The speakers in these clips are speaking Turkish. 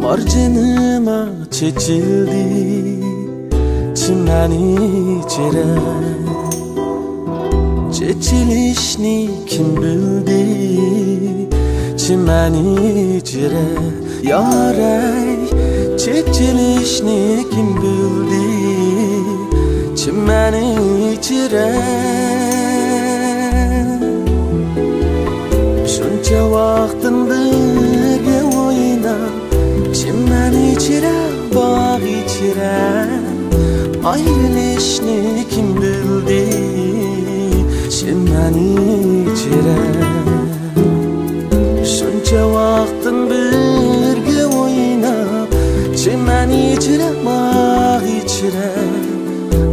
머지느마 지질디 지만이 지라 Çekilişni kim bildi? Çimeni içire Yarey Çekilişni kim bildi? Çimeni içire Şunca vaktin birge oynab Çimen içire, bağ içire Ayrılışını kim İçire. Şunca vaktin birge oynab Çimen içire, bağ içire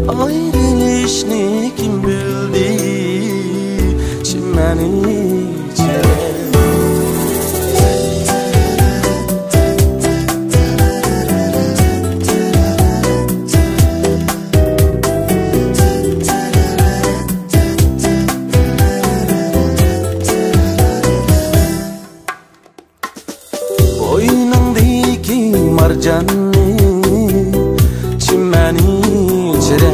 Ayrılışını kim bildi? Çimen marjonni chimmaning ichra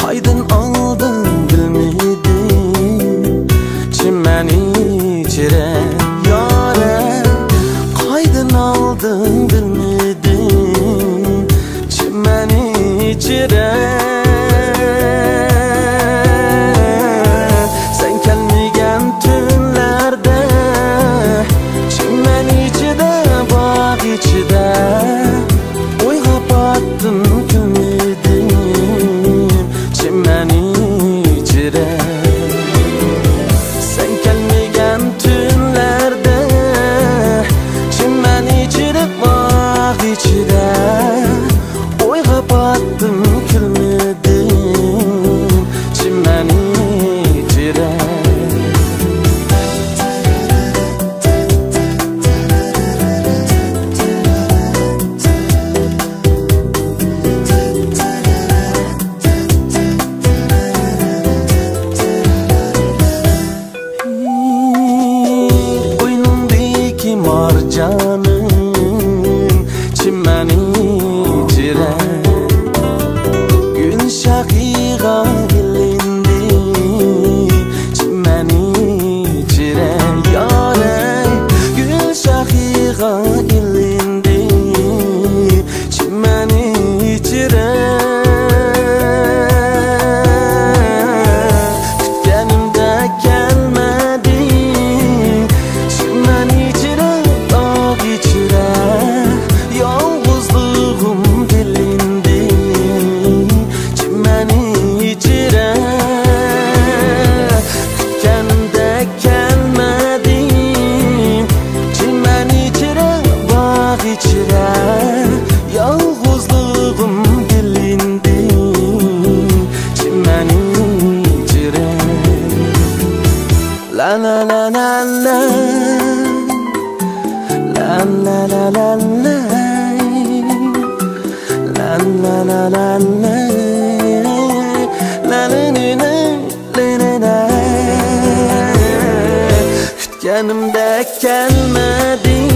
haydin oldin bilmedim chimmaning ichra yora qaydin oldin bilmedim chimmaning ichra içire Yanımda gelmedi Çimen içire, dağ içire Yalnızlığım delindi Çimen içire la la la La la. La la la La la. La la la La la Kütkenimde gelmedin